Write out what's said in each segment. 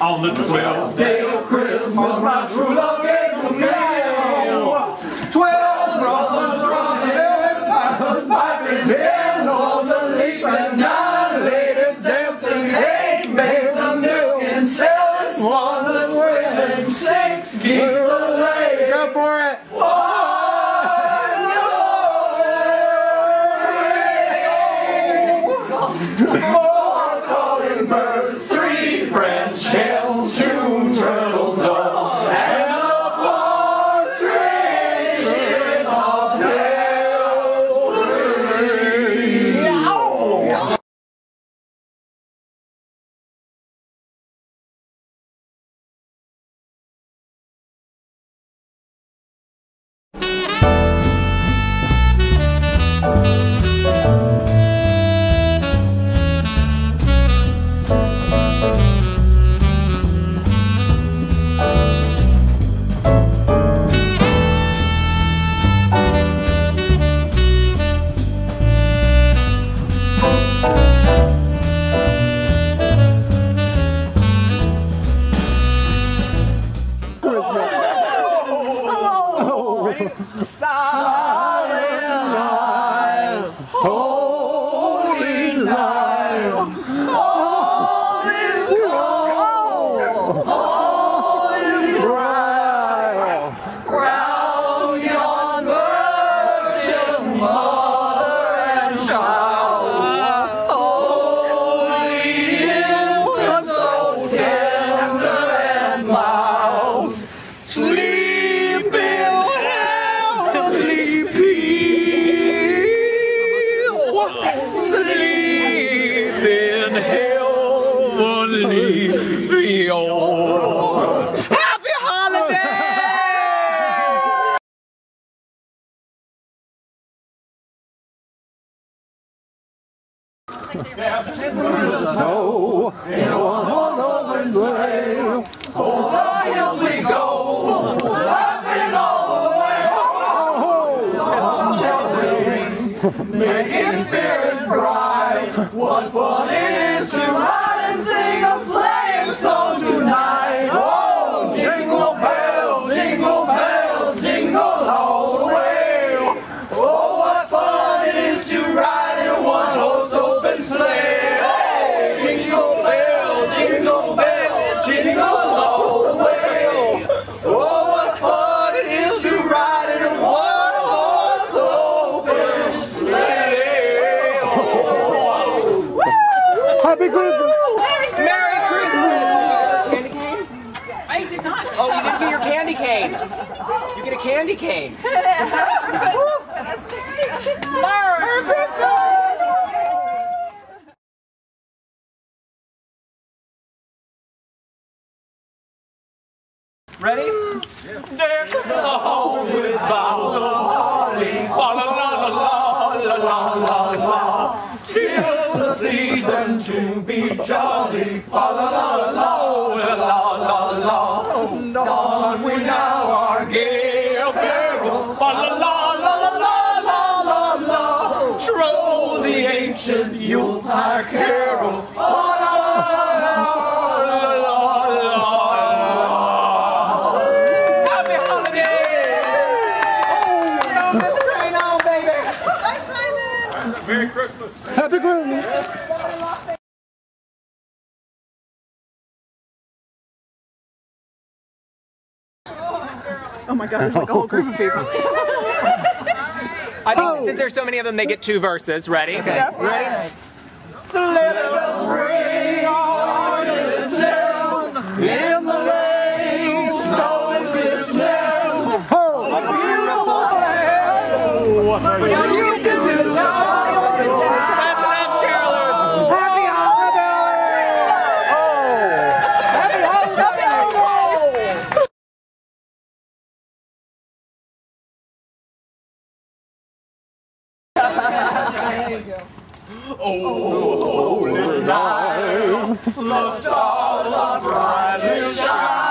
On the 12th day of Christmas, my true love gave to me. Twelve brothers running, pipers piping, ten lords a leaping, nine ladies dancing, eight maids a milking, seven swans a swimming, six geese a laying. Go for it. Four Sleep in heavenly peace. Happy holiday! So, in a one-horse sleigh, over the hills we go, laughing all the oh, way. Oh, ho, oh. ho, ho. making spirits bright. What fun it is Oh, you didn't get your candy cane. You get a candy cane. Merry Christmas! Ready? Deck the halls with boughs of holly, fa la la la la la la la la. Tis the season to be jolly, fa la la la la ancient Yuletide carol, fa la la la la la la. Happy holiday! Oh, this train on, baby! Merry Christmas! Happy Christmas! Oh my god, there's like a whole group of people. I think oh. since there's so many of them, they get two verses. Ready? Okay. Ready? Let us Oh now the stars are brightly shining.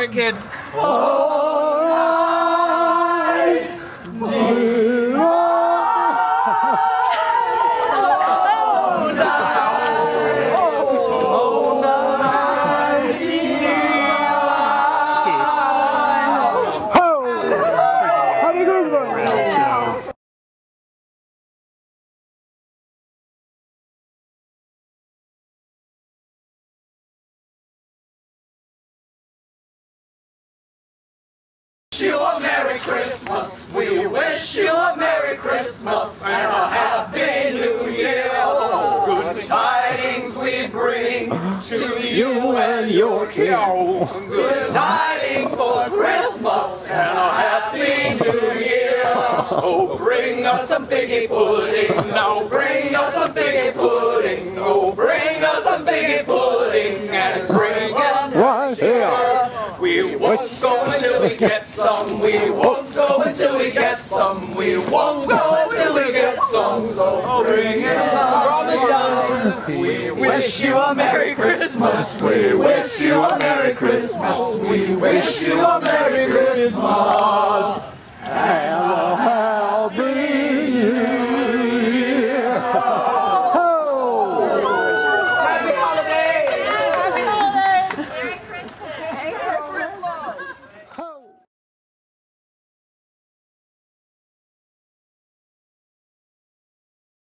It, kids. Happy wish you a Merry Christmas. We wish you a Merry Christmas and a Happy New Year. Oh, good tidings we bring to you and your king. Good tidings for Christmas and a Happy New Year. Oh, bring us some figgy pudding. We won't go until we get some. We won't go until we get some. So bring it on. We wish you a Merry Christmas. We wish you a Merry Christmas. We wish you a Merry Christmas.